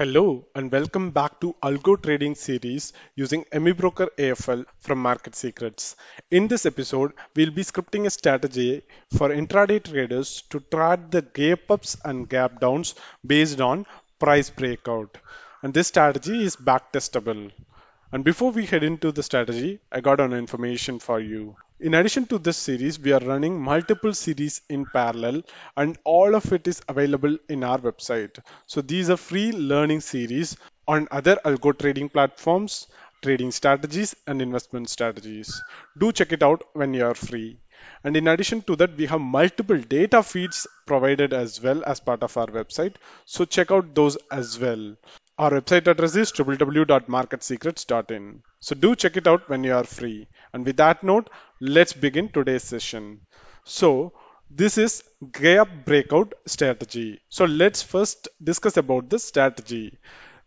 Hello and welcome back to Algo Trading series using AmiBroker AFL from Market Secrets. In this episode, we'll be scripting a strategy for intraday traders to trade the gap ups and gap downs based on price breakout. And this strategy is back testable. And before we head into the strategy, I got an information for you. In addition to this series, we are running multiple series in parallel and all of it is available in our website. So these are free learning series on other algo trading platforms, trading strategies and investment strategies. Do check it out when you are free. And in addition to that, we have multiple data feeds provided as well as part of our website. So check out those as well. Our website address is www.marketsecrets.in. So do check it out when you are free. And with that note, let's begin today's session. So this is gap breakout strategy. So let's first discuss about the strategy.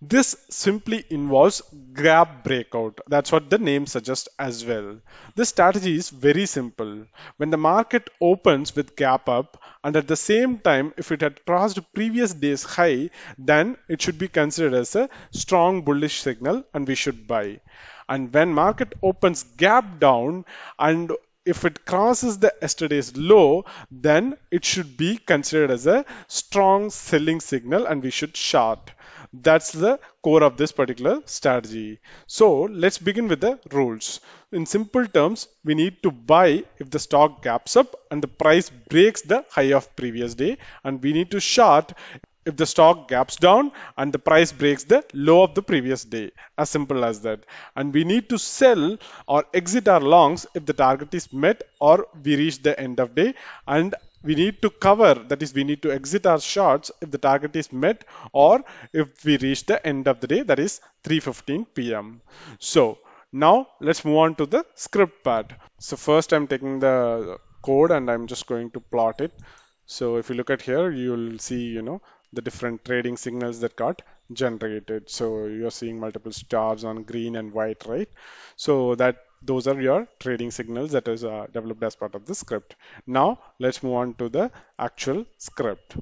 This simply involves gap breakout. That's what the name suggests as well. This strategy is very simple. When the market opens with gap up and at the same time if it had crossed previous day's high, then it should be considered as a strong bullish signal and we should buy. And when market opens gap down and if it crosses the yesterday's low, then it should be considered as a strong selling signal and we should short. That's the core of this particular strategy. So let's begin with the rules. In simple terms, we need to buy if the stock gaps up and the price breaks the high of previous day and we need to short if the stock gaps down and the price breaks the low of the previous day. As simple as that. And we need to sell or exit our longs if the target is met or we reach the end of day and we need to cover that is we need to exit our shorts if the target is met or if we reach the end of the day that is 3:15 p.m. so now let's move on to the script part. So first I'm taking the code and I'm just going to plot it. So if you look at here you'll see you know the different trading signals that got generated. So you're seeing multiple stars on green and white right? So that those are your trading signals that is uh, developed as part of the script. Now let's move on to the actual script.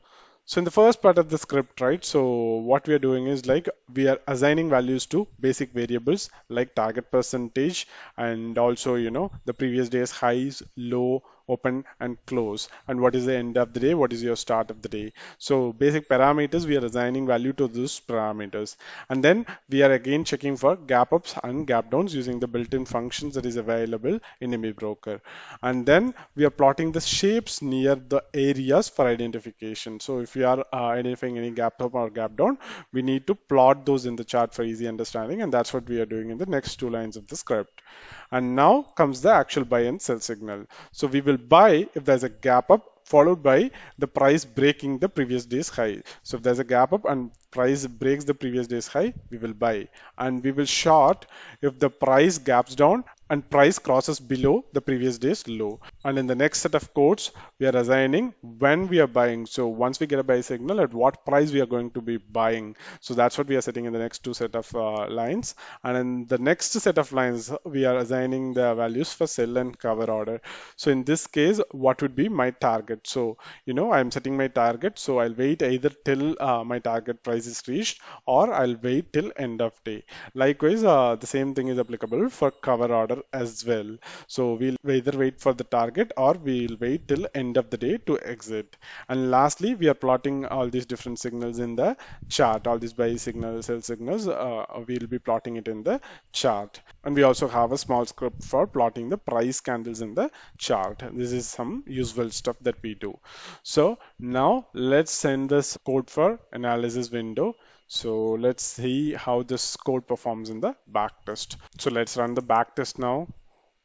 So in the first part of the script, right, so what we are doing is like we are assigning values to basic variables like target percentage and also, you know, the previous day's highs, low, open and close. And what is the end of the day? What is your start of the day? So basic parameters we are assigning value to those parameters. And then we are again checking for gap ups and gap downs using the built-in functions that is available in AmiBroker and then we are plotting the shapes near the areas for identification. So if we are uh, identifying any gap up or gap down we need to plot those in the chart for easy understanding and that's what we are doing in the next two lines of the script. And now comes the actual buy and sell signal. So we will buy if there's a gap up followed by the price breaking the previous day's high. So if there's a gap up and price breaks the previous day's high, we will buy. And we will short if the price gaps down and price crosses below the previous day's low. And in the next set of codes, we are assigning when we are buying. So once we get a buy signal, at what price we are going to be buying. So that's what we are setting in the next two set of uh, lines. And in the next set of lines, we are assigning the values for sell and cover order. So in this case, what would be my target? So, you know, I'm setting my target. So I'll wait either till uh, my target price is reached or I'll wait till end of day. Likewise, uh, the same thing is applicable for cover order as well. So we'll either wait for the target or we'll wait till end of the day to exit. And lastly, we are plotting all these different signals in the chart. All these buy signals, sell signals, uh, we'll be plotting it in the chart. And we also have a small script for plotting the price candles in the chart. This is some useful stuff that we do. So now let's send this code for analysis window. So let's see how this code performs in the backtest. So let's run the backtest now.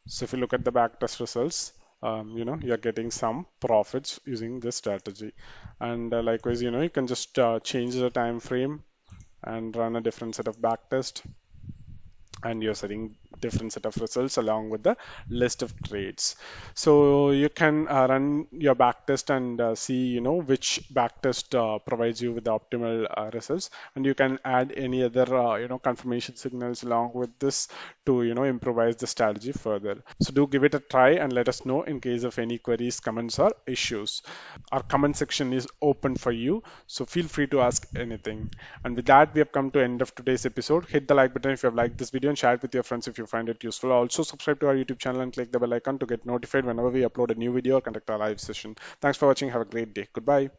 So if you look at the backtest results, um, you know, you're getting some profits using this strategy. And uh, likewise, you know, you can just uh, change the time frame and run a different set of backtest and you're setting different set of results along with the list of trades. So you can uh, run your backtest and uh, see, you know, which backtest uh, provides you with the optimal uh, results. And you can add any other, uh, you know, confirmation signals along with this to, you know, improvise the strategy further. So do give it a try and let us know in case of any queries, comments or issues. Our comment section is open for you. So feel free to ask anything. And with that, we have come to end of today's episode. Hit the like button if you have liked this video share it with your friends if you find it useful. Also subscribe to our YouTube channel and click the bell icon to get notified whenever we upload a new video or conduct a live session. Thanks for watching. Have a great day. Goodbye.